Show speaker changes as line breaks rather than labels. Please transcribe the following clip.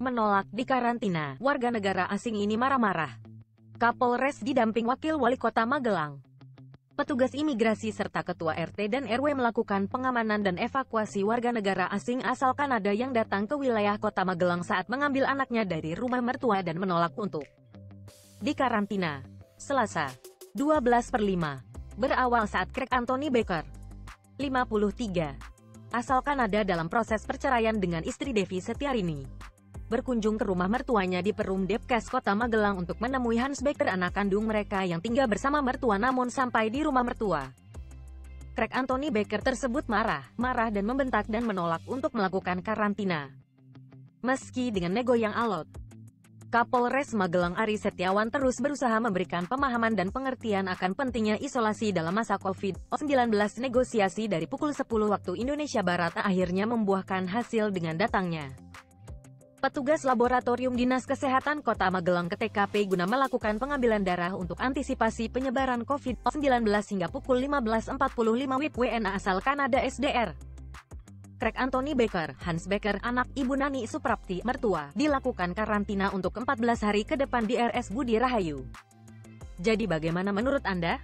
menolak dikarantina. Warga negara asing ini marah-marah. Kapolres didamping Wakil Wali Kota Magelang. Petugas imigrasi serta ketua RT dan RW melakukan pengamanan dan evakuasi warga negara asing asal Kanada yang datang ke wilayah kota Magelang saat mengambil anaknya dari rumah mertua dan menolak untuk dikarantina. Selasa, 12 per 5. Berawal saat Craig Anthony Baker, 53, asal Kanada dalam proses perceraian dengan istri Devi Setiarini. Berkunjung ke rumah mertuanya di Perum Depkes Kota Magelang untuk menemui Hans Becker anak kandung mereka yang tinggal bersama mertua namun sampai di rumah mertua. Craig Anthony Baker tersebut marah, marah dan membentak dan menolak untuk melakukan karantina. Meski dengan nego yang alot, Kapolres Magelang Ari Setiawan terus berusaha memberikan pemahaman dan pengertian akan pentingnya isolasi dalam masa COVID-19 negosiasi dari pukul 10 waktu Indonesia Barat akhirnya membuahkan hasil dengan datangnya. Petugas Laboratorium Dinas Kesehatan Kota Magelang ke TKP guna melakukan pengambilan darah untuk antisipasi penyebaran COVID-19 hingga pukul 15.45 WIB WNA asal Kanada SDR. Craig Anthony Baker, Hans Baker, anak Ibu Nani Suprapti, mertua, dilakukan karantina untuk 14 hari ke depan di RS Budi Rahayu. Jadi bagaimana menurut Anda?